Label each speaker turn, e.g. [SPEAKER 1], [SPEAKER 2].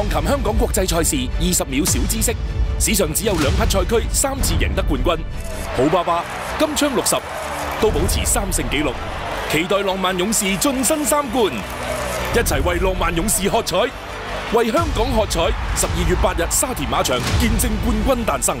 [SPEAKER 1] 钢琴香港国际赛事二十秒小知识史上只有两匹赛区三次赢得冠军好爸爸金枪六十都保持三胜纪录期待浪漫勇士晋身三冠一齐为浪漫勇士喝彩为香港喝彩十二月八日沙田马场见证冠军诞生